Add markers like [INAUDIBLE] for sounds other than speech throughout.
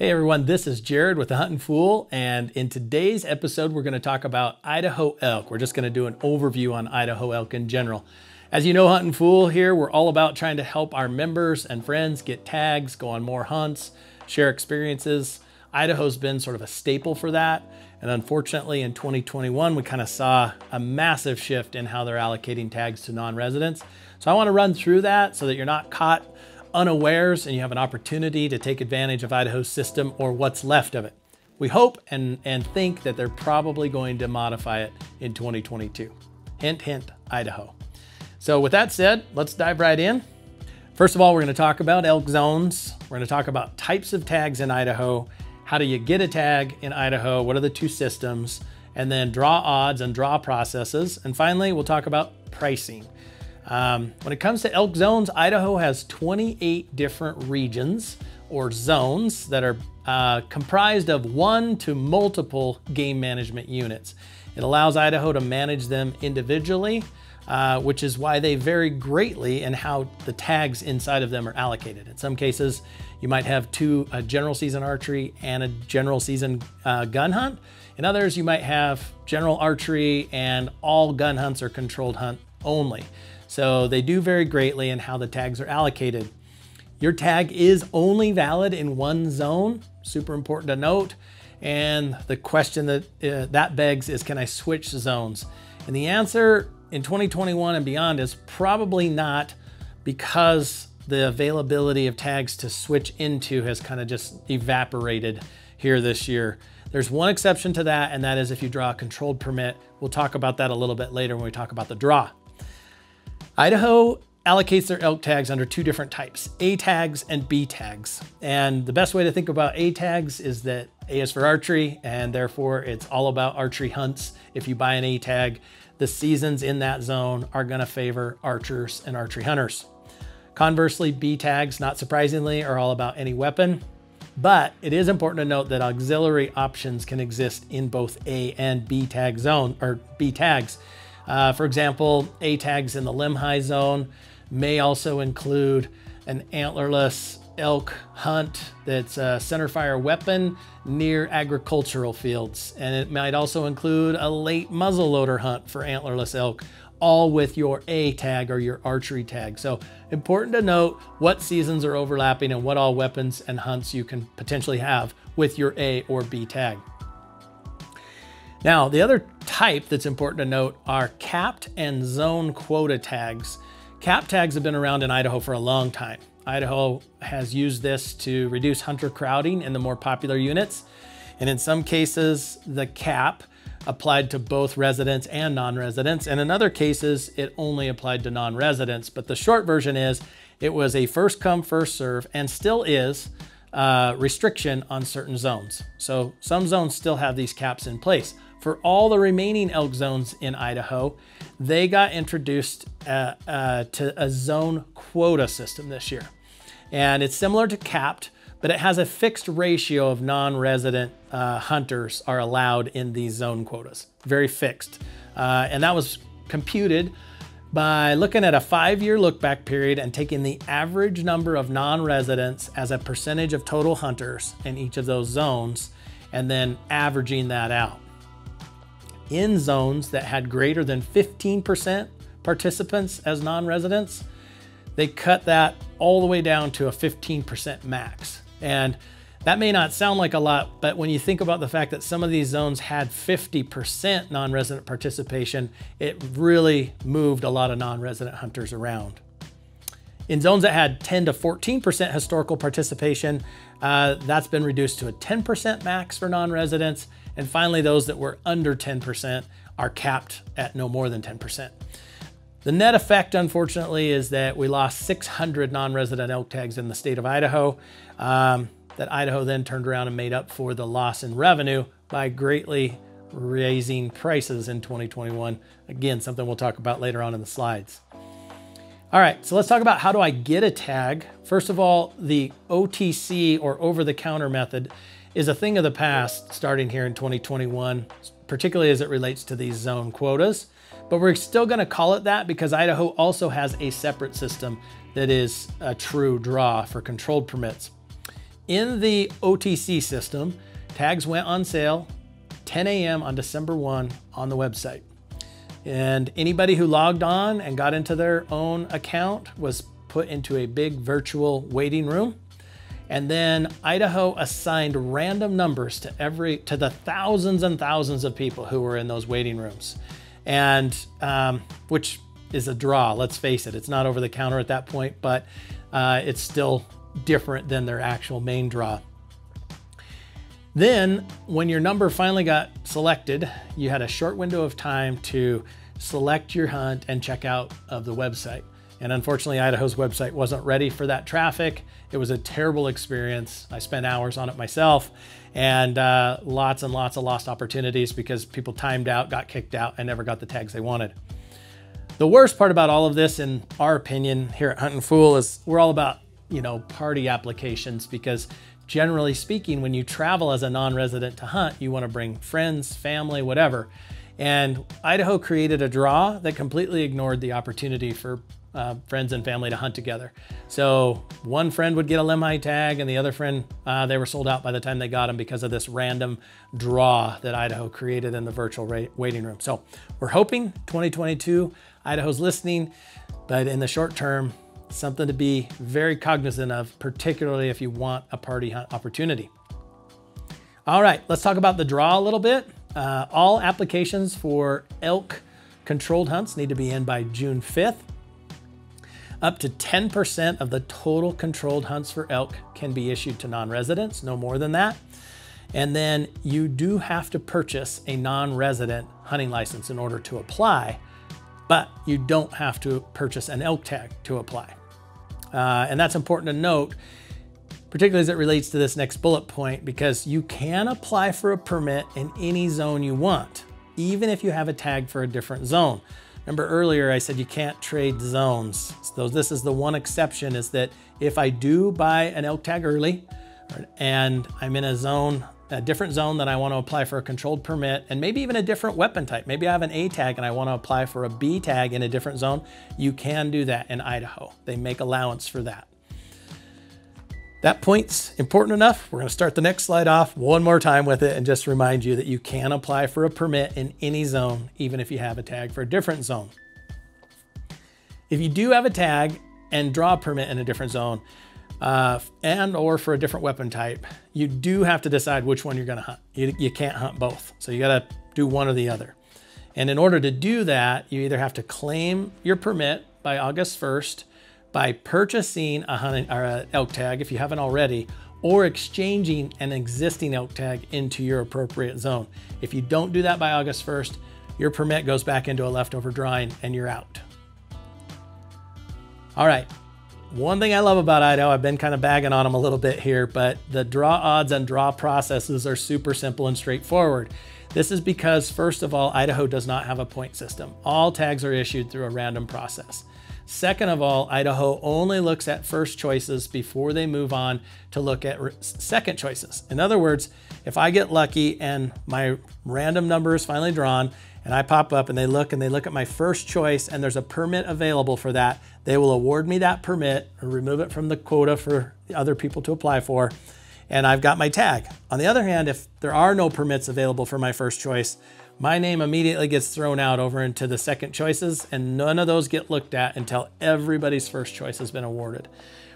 Hey everyone, this is Jerrod with the Huntin' Fool, and in today's episode, we're going to talk about Idaho elk. We're just going to do an overview on Idaho elk in general. As you know, Huntin' Fool here, we're all about trying to help our members and friends get tags, go on more hunts, share experiences. Idaho's been sort of a staple for that. And unfortunately, in 2021, we kind of saw a massive shift in how they're allocating tags to non-residents. So I want to run through that so that you're not caught unawares and you have an opportunity to take advantage of Idaho's system or what's left of it. We hope and, and think that they're probably going to modify it in 2022. Hint, hint, Idaho. So with that said, let's dive right in. First of all, we're gonna talk about elk zones. We're gonna talk about types of tags in Idaho. How do you get a tag in Idaho? What are the two systems? And then draw odds and draw processes. And finally, we'll talk about pricing. Um, when it comes to elk zones, Idaho has 28 different regions or zones that are uh, comprised of one to multiple game management units. It allows Idaho to manage them individually, uh, which is why they vary greatly in how the tags inside of them are allocated. In some cases, you might have two, a general season archery and a general season uh, gun hunt. In others, you might have general archery and all gun hunts or controlled hunt only. So they do vary greatly in how the tags are allocated. Your tag is only valid in one zone, super important to note. And the question that uh, that begs is, can I switch zones? And the answer in 2021 and beyond is probably not because the availability of tags to switch into has kind of just evaporated here this year. There's one exception to that, and that is if you draw a controlled permit. We'll talk about that a little bit later when we talk about the draw. Idaho allocates their elk tags under two different types, A tags and B tags. And the best way to think about A tags is that A is for archery, and therefore it's all about archery hunts. If you buy an A tag, the seasons in that zone are gonna favor archers and archery hunters. Conversely, B tags, not surprisingly, are all about any weapon. But it is important to note that auxiliary options can exist in both A and B tag zone or B tags. Uh, for example, A tags in the Lemhi zone may also include an antlerless elk hunt that's a centerfire weapon near agricultural fields. And it might also include a late muzzleloader hunt for antlerless elk, all with your A tag or your archery tag. So important to note what seasons are overlapping and what all weapons and hunts you can potentially have with your A or B tag. Now, the other type that's important to note are capped and zone quota tags. Cap tags have been around in Idaho for a long time. Idaho has used this to reduce hunter crowding in the more popular units. And in some cases, the cap applied to both residents and non-residents. And in other cases, it only applied to non-residents. But the short version is it was a first come, first serve, and still is uh, restriction on certain zones. So some zones still have these caps in place. For all the remaining elk zones in Idaho, they got introduced uh, uh, to a zone quota system this year. And it's similar to capped, but it has a fixed ratio of non-resident uh, hunters are allowed in these zone quotas, very fixed. Uh, and that was computed by looking at a five-year look-back period and taking the average number of non-residents as a percentage of total hunters in each of those zones, and then averaging that out in zones that had greater than 15% participants as non-residents, they cut that all the way down to a 15% max. And that may not sound like a lot, but when you think about the fact that some of these zones had 50% non-resident participation, it really moved a lot of non-resident hunters around. In zones that had 10 to 14% historical participation, uh, that's been reduced to a 10% max for non-residents and finally, those that were under 10% are capped at no more than 10%. The net effect, unfortunately, is that we lost 600 non-resident elk tags in the state of Idaho um, that Idaho then turned around and made up for the loss in revenue by greatly raising prices in 2021. Again, something we'll talk about later on in the slides. All right, so let's talk about how do I get a tag. First of all, the OTC or over-the-counter method is a thing of the past starting here in 2021, particularly as it relates to these zone quotas. But we're still gonna call it that because Idaho also has a separate system that is a true draw for controlled permits. In the OTC system, tags went on sale 10 a.m. on December 1 on the website. And anybody who logged on and got into their own account was put into a big virtual waiting room. And then Idaho assigned random numbers to every to the thousands and thousands of people who were in those waiting rooms, and um, which is a draw. Let's face it; it's not over the counter at that point, but uh, it's still different than their actual main draw. Then, when your number finally got selected, you had a short window of time to select your hunt and check out of the website. And unfortunately, Idaho's website wasn't ready for that traffic. It was a terrible experience. I spent hours on it myself and uh, lots and lots of lost opportunities because people timed out, got kicked out, and never got the tags they wanted. The worst part about all of this, in our opinion, here at Huntin' Fool, is we're all about, you know, party applications because generally speaking, when you travel as a non-resident to hunt, you want to bring friends, family, whatever. And Idaho created a draw that completely ignored the opportunity for uh, friends and family to hunt together. So one friend would get a Lemhi tag and the other friend, uh, they were sold out by the time they got them because of this random draw that Idaho created in the virtual waiting room. So we're hoping 2022, Idaho's listening, but in the short term, something to be very cognizant of, particularly if you want a party hunt opportunity. All right, let's talk about the draw a little bit. Uh, all applications for elk controlled hunts need to be in by June 5th. Up to 10% of the total controlled hunts for elk can be issued to non-residents, no more than that. And then you do have to purchase a non-resident hunting license in order to apply, but you don't have to purchase an elk tag to apply. Uh, and that's important to note, particularly as it relates to this next bullet point, because you can apply for a permit in any zone you want, even if you have a tag for a different zone. Remember earlier I said you can't trade zones. So this is the one exception is that if I do buy an elk tag early and I'm in a zone, a different zone that I want to apply for a controlled permit and maybe even a different weapon type. Maybe I have an A tag and I want to apply for a B tag in a different zone. You can do that in Idaho. They make allowance for that. That point's important enough. We're going to start the next slide off one more time with it and just remind you that you can apply for a permit in any zone, even if you have a tag for a different zone. If you do have a tag and draw a permit in a different zone, uh, and or for a different weapon type, you do have to decide which one you're going to hunt. You, you can't hunt both. So you got to do one or the other. And in order to do that, you either have to claim your permit by August 1st by purchasing a hunting or a elk tag if you haven't already, or exchanging an existing elk tag into your appropriate zone. If you don't do that by August 1st, your permit goes back into a leftover drawing and you're out. All right. One thing I love about Idaho, I've been kind of bagging on them a little bit here, but the draw odds and draw processes are super simple and straightforward. This is because, first of all, Idaho does not have a point system. All tags are issued through a random process. Second of all, Idaho only looks at first choices before they move on to look at second choices. In other words, if I get lucky and my random number is finally drawn and I pop up and they look and they look at my first choice and there's a permit available for that, they will award me that permit or remove it from the quota for other people to apply for. And I've got my tag. On the other hand, if there are no permits available for my first choice, my name immediately gets thrown out over into the second choices and none of those get looked at until everybody's first choice has been awarded.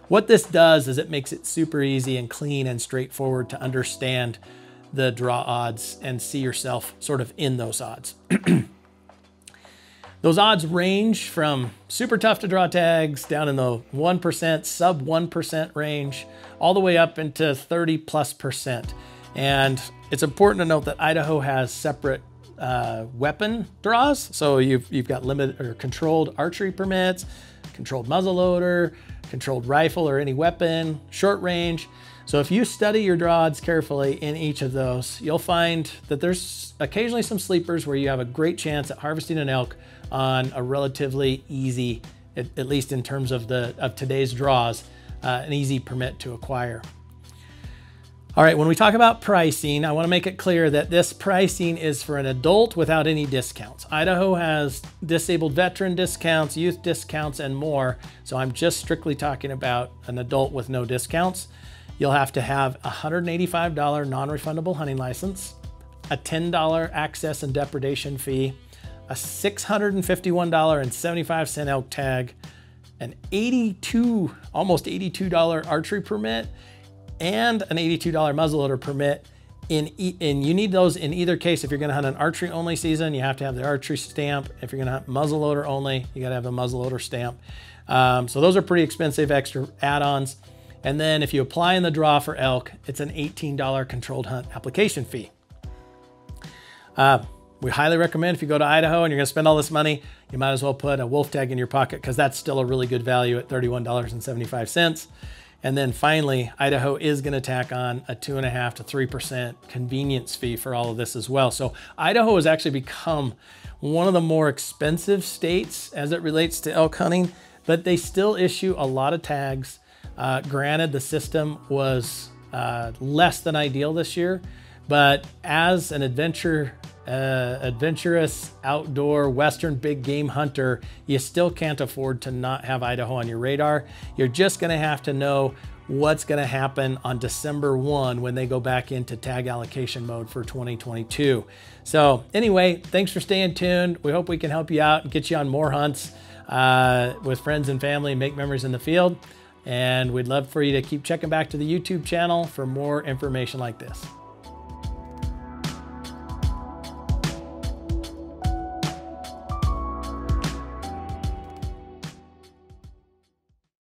What this does is it makes it super easy and clean and straightforward to understand the draw odds and see yourself sort of in those odds. [CLEARS THROAT] those odds range from super tough to draw tags down in the 1%, sub 1% range, all the way up into 30 plus percent. And it's important to note that Idaho has separate uh, weapon draws. So you've, you've got limited or controlled archery permits, controlled muzzleloader, controlled rifle or any weapon, short range. So if you study your draws carefully in each of those, you'll find that there's occasionally some sleepers where you have a great chance at harvesting an elk on a relatively easy, at, at least in terms of the of today's draws, uh, an easy permit to acquire. All right, when we talk about pricing, I wanna make it clear that this pricing is for an adult without any discounts. Idaho has disabled veteran discounts, youth discounts, and more. So I'm just strictly talking about an adult with no discounts. You'll have to have a $185 non-refundable hunting license, a $10 access and depredation fee, a $651.75 elk tag, an 82, almost $82 archery permit, and an $82 muzzleloader permit. In, and you need those in either case. If you're gonna hunt an archery only season, you have to have the archery stamp. If you're gonna hunt muzzleloader only, you gotta have a muzzleloader stamp. Um, so those are pretty expensive extra add-ons. And then if you apply in the draw for elk, it's an $18 controlled hunt application fee. Uh, we highly recommend if you go to Idaho and you're gonna spend all this money, you might as well put a wolf tag in your pocket because that's still a really good value at $31.75. And then finally, Idaho is gonna tack on a two and a half to 3% convenience fee for all of this as well. So Idaho has actually become one of the more expensive states as it relates to elk hunting, but they still issue a lot of tags. Uh, granted, the system was uh, less than ideal this year, but as an adventure uh, adventurous outdoor western big game hunter, you still can't afford to not have Idaho on your radar. You're just to have to know what's going to happen on December 1 when they go back into tag allocation mode for 2022. So anyway, thanks for staying tuned. We hope we can help you out and get you on more hunts uh, with friends and family and make memories in the field. And we'd love for you to keep checking back to the YouTube channel for more information like this.